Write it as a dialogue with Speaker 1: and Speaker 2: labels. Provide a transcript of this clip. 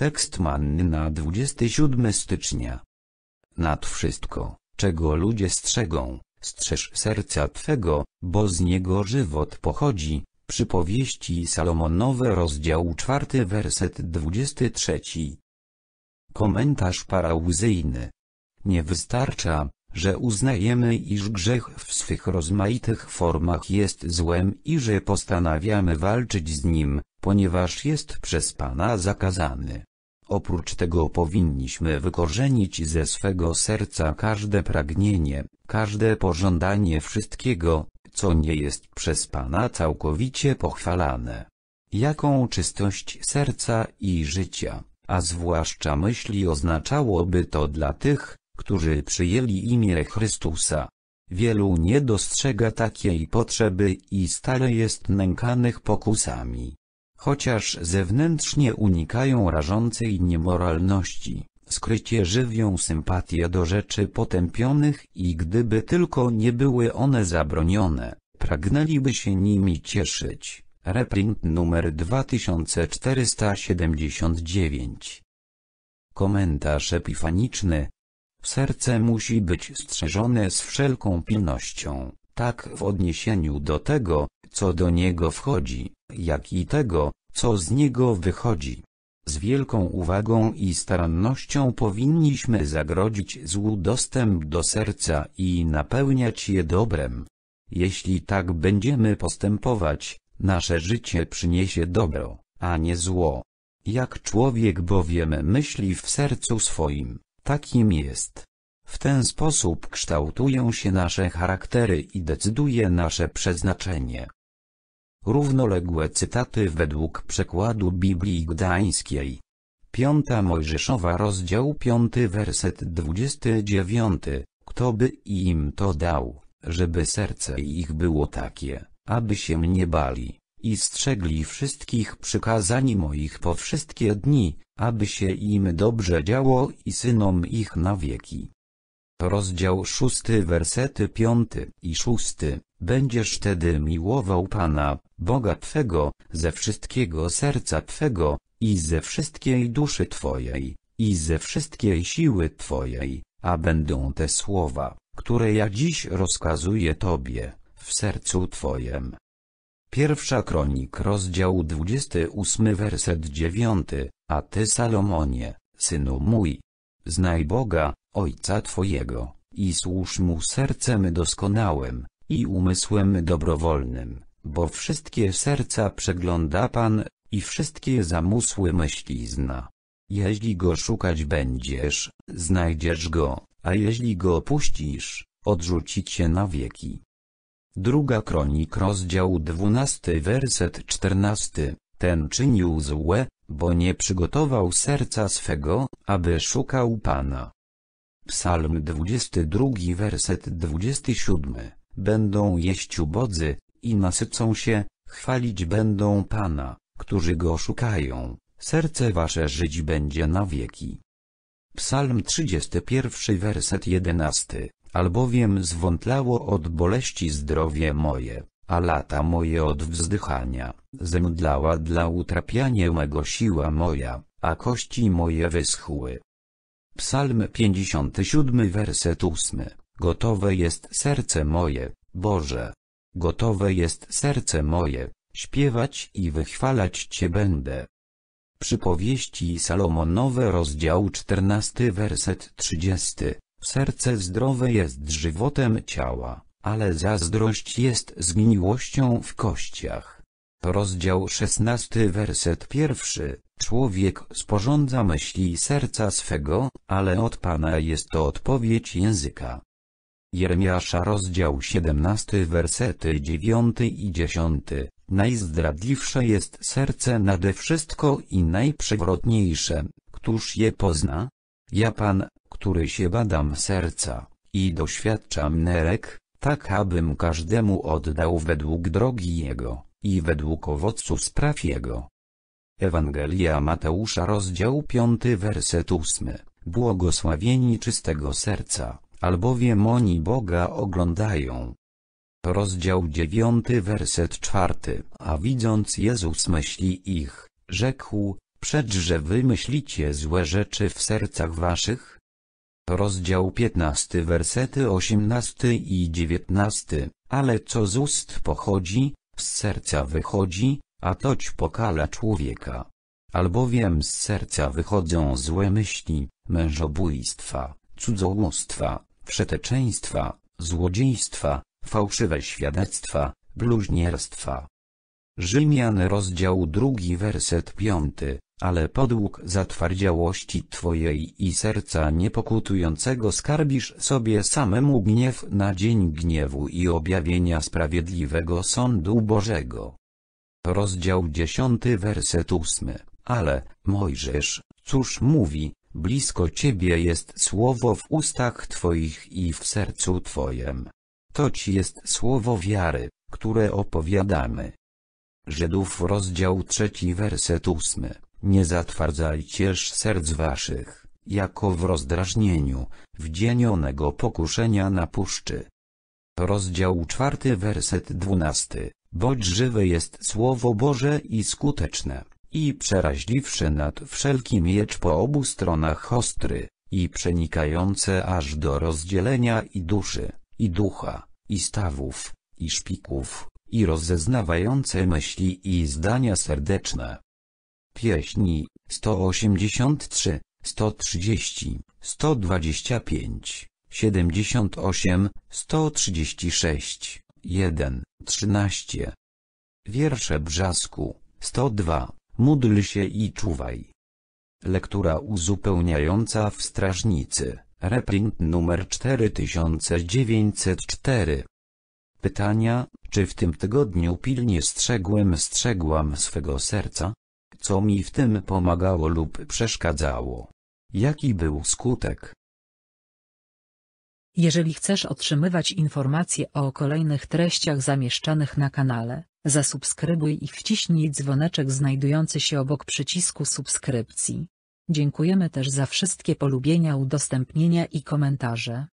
Speaker 1: Tekst manny na 27 stycznia. Nad wszystko, czego ludzie strzegą, strzeż serca Twego, bo z niego żywot pochodzi. Przypowieści Salomonowe rozdział 4 werset 23. Komentarz parauzyjny. Nie wystarcza, że uznajemy iż grzech w swych rozmaitych formach jest złem i że postanawiamy walczyć z nim, ponieważ jest przez Pana zakazany. Oprócz tego powinniśmy wykorzenić ze swego serca każde pragnienie, każde pożądanie wszystkiego, co nie jest przez Pana całkowicie pochwalane. Jaką czystość serca i życia, a zwłaszcza myśli oznaczałoby to dla tych, którzy przyjęli imię Chrystusa. Wielu nie dostrzega takiej potrzeby i stale jest nękanych pokusami. Chociaż zewnętrznie unikają rażącej niemoralności, skrycie żywią sympatię do rzeczy potępionych i gdyby tylko nie były one zabronione, pragnęliby się nimi cieszyć. Reprint numer 2479 Komentarz epifaniczny. Serce musi być strzeżone z wszelką pilnością, tak w odniesieniu do tego, co do niego wchodzi, jak i tego, co z niego wychodzi. Z wielką uwagą i starannością powinniśmy zagrodzić złu dostęp do serca i napełniać je dobrem. Jeśli tak będziemy postępować, nasze życie przyniesie dobro, a nie zło. Jak człowiek bowiem myśli w sercu swoim, takim jest. W ten sposób kształtują się nasze charaktery i decyduje nasze przeznaczenie. Równoległe cytaty według przekładu Biblii Gdańskiej. Piąta Mojżeszowa rozdział 5 werset 29. Kto by im to dał, żeby serce ich było takie, aby się nie bali, i strzegli wszystkich przykazań moich po wszystkie dni, aby się im dobrze działo i synom ich na wieki. Rozdział szósty wersety piąty i szósty. Będziesz wtedy miłował Pana, Boga Twego, ze wszystkiego serca Twego, i ze wszystkiej duszy Twojej, i ze wszystkiej siły Twojej, a będą te słowa, które ja dziś rozkazuję Tobie, w sercu Twojem. Pierwsza kronik rozdział 28 werset 9, a Ty Salomonie, synu mój, znaj Boga, Ojca Twojego, i służ Mu sercem doskonałym, i umysłem dobrowolnym, bo wszystkie serca przegląda Pan, i wszystkie zamysły myśli zna. Jeśli Go szukać będziesz, znajdziesz Go, a jeśli Go opuścisz, odrzuci Cię na wieki. Druga kronik rozdział 12 werset 14, ten czynił złe, bo nie przygotował serca swego, aby szukał Pana. Psalm 22 werset 27 Będą jeść ubodzy, i nasycą się, chwalić będą Pana, którzy Go szukają, serce wasze żyć będzie na wieki. Psalm 31 werset 11 Albowiem zwątlało od boleści zdrowie moje, a lata moje od wzdychania, zemdlała dla utrapiania mego siła moja, a kości moje wyschły. Psalm 57 werset 8 Gotowe jest serce moje, Boże. Gotowe jest serce moje, śpiewać i wychwalać Cię będę. Przypowieści Salomonowe rozdział 14 werset 30 Serce zdrowe jest żywotem ciała, ale zazdrość jest zgniłością w kościach. Rozdział 16 werset pierwszy Człowiek sporządza myśli serca swego, ale od Pana jest to odpowiedź języka. Jeremiasza rozdział 17 wersety 9 i 10 Najzdradliwsze jest serce nade wszystko i najprzewrotniejsze, któż je pozna? Ja Pan, który się badam serca, i doświadczam nerek, tak abym każdemu oddał według drogi Jego, i według owocu spraw Jego. Ewangelia Mateusza rozdział 5 werset 8 Błogosławieni czystego serca, albowiem oni Boga oglądają. Rozdział 9 werset 4 A widząc Jezus myśli ich, rzekł, Przecz, że wy myślicie złe rzeczy w sercach waszych? Rozdział 15 wersety 18 i 19 Ale co z ust pochodzi, z serca wychodzi, a toć pokala człowieka. Albowiem z serca wychodzą złe myśli, mężobójstwa, cudzołóstwa, wszeteczeństwa, złodziejstwa, fałszywe świadectwa, bluźnierstwa. Rzymian rozdział drugi werset piąty, ale podług zatwardziałości Twojej i serca niepokutującego skarbisz sobie samemu gniew na dzień gniewu i objawienia sprawiedliwego sądu Bożego. Rozdział dziesiąty werset ósmy, ale, Mojżesz, cóż mówi, blisko Ciebie jest słowo w ustach Twoich i w sercu Twojem. To Ci jest słowo wiary, które opowiadamy. Żydów rozdział trzeci werset ósmy. Nie zatwardzajcież serc waszych, jako w rozdrażnieniu, w dzień onego pokuszenia na puszczy. Rozdział czwarty werset dwunasty. Bądź żywe jest Słowo Boże i skuteczne, i przeraźliwsze nad wszelki miecz po obu stronach ostry, i przenikające aż do rozdzielenia i duszy, i ducha, i stawów, i szpików, i rozeznawające myśli i zdania serdeczne. Pieśni 183, 130, 125, 78, 136, 1, 13. Wiersze Brzasku 102. Módl się i czuwaj. Lektura uzupełniająca w Strażnicy. Reprint numer 4904. Pytania, czy w tym tygodniu pilnie strzegłem strzegłam swego serca? Co mi w tym pomagało lub przeszkadzało? Jaki był skutek?
Speaker 2: Jeżeli chcesz otrzymywać informacje o kolejnych treściach zamieszczanych na kanale, zasubskrybuj i wciśnij dzwoneczek znajdujący się obok przycisku subskrypcji. Dziękujemy też za wszystkie polubienia, udostępnienia i komentarze.